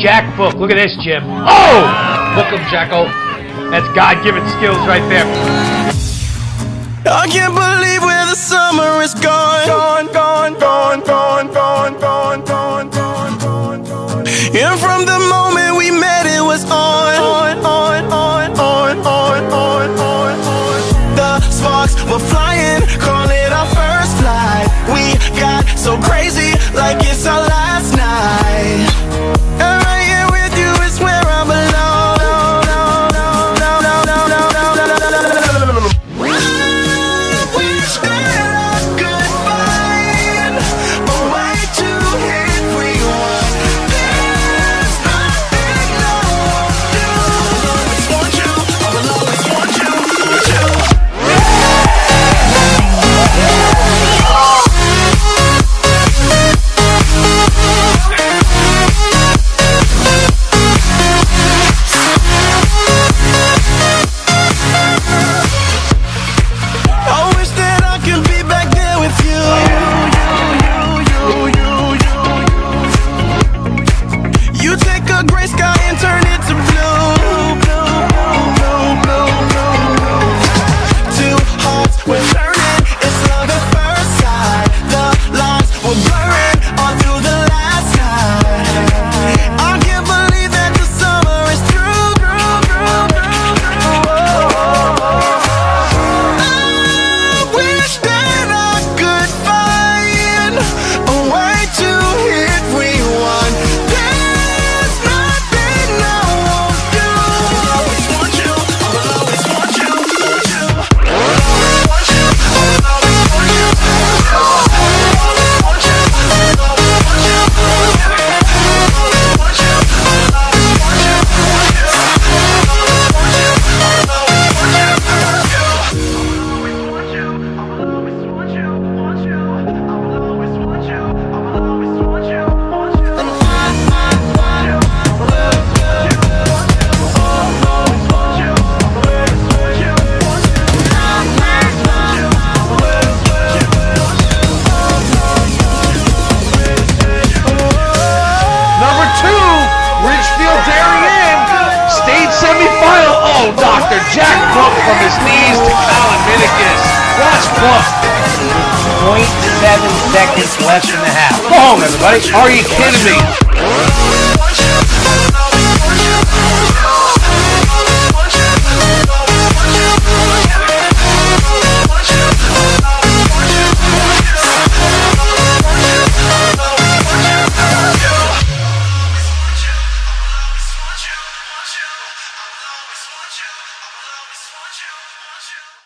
Jack Book. Look at this, Jim. Oh! Book him, Jacko. That's God-given skills right there. I can't believe where the summer is gone. Gone, gone, gone, gone, gone, gone, gone, gone, gone, gone. And from the moment we met, it was on, on, on, on, on, on, on, on, on. The sparks were flying, call it our first flight. We got so crazy, like it's our last you. Take a gray sky and turn. Dr. Jack Book from his knees to Colin Minikis. Watch Book. 0.7 seconds less than the half. Go home, everybody. Are you kidding me?